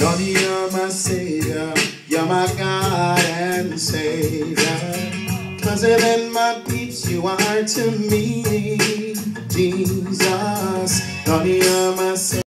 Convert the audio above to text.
Lord, you're my Savior. You're my God and Savior. Closer than my peeps, you are to me, Jesus. Lord, you're my